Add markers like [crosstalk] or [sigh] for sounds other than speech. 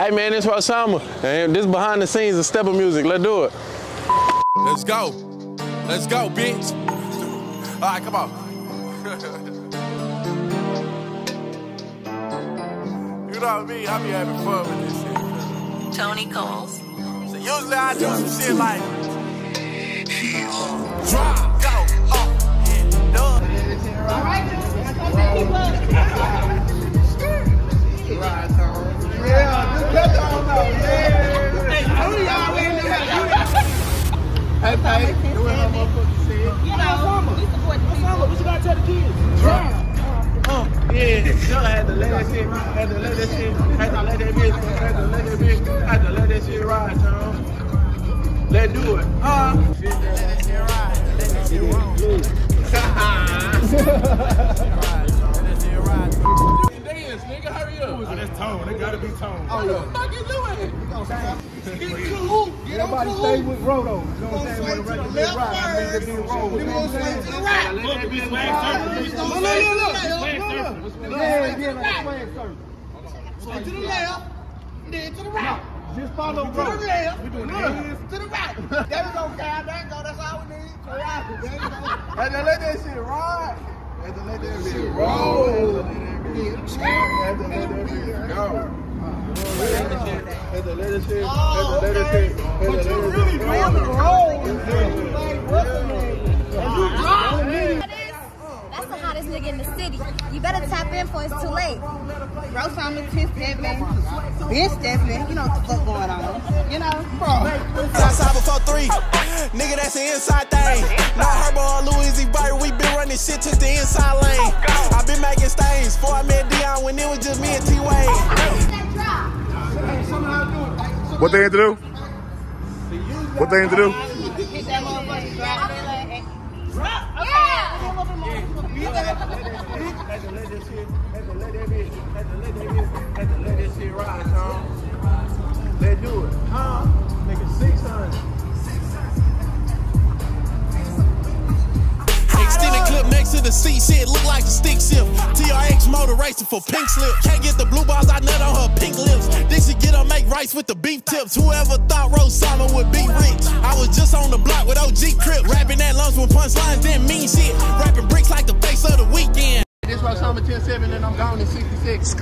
Hey man, this Rosama. And this behind the scenes of Steppa Music. Let's do it. Let's go. Let's go, bitch. All right, come on. [laughs] you know what I mean? I be having fun with this shit. Tony Coles. So usually I do some shit like drop, Hey, Tay, do what her motherfucker said. You know, we support the people. What you gotta tell the kids? Uh, yeah, you had to let that shit, had to let that shit, had to let that bitch, had to let that bitch, had to let that shit ride, Tom. Let's do it. Uh. Let that shit ride. Let that shit roll. [laughs] [laughs] Oh, that's tone. They gotta be tone. Oh, yeah. What the fuck you doing? Get cool. Get Everybody stay with Roto. You know what I'm saying? When the record get right, I mean, to be roll. You know what I'm saying? To the right. Look, look, look. Yeah, yeah, like a swag circle. So to the left, then to the right. Just follow to the left. We doing this. To the right. [laughs] There we go, Kyle. There you go. That's all we need. So yeah, there you go. And then let that shit ride. And then let that shit roll. And then let that shit go. Had to let it sit. Had to let it sit. Had to let it sit. But you really doing the roll. That's the hottest nigga in the city. You better tap in for it's too late. Bro, Simon, Tiff Steppin', Ben Steppin', you know what the fuck going on. You know? Outside before three. Nigga, that's the inside thing. Not Herbo or Louis Bird. We been running shit, took the inside What they had to do? What they had to do? Hit that motherfucking drop. Yeah. Let do it. Huh? Nigga, 600. Extended clip next to the seat, shit look like a stick shift. TRX motor racing for pink slip. Can't get the with the beef tips. Whoever thought Rosama would be rich? I was just on the block with OG Crip, rapping that lunch with punchlines didn't mean shit. Rapping bricks like the face of the weekend. This was summer 10 7 and I'm gone in 66.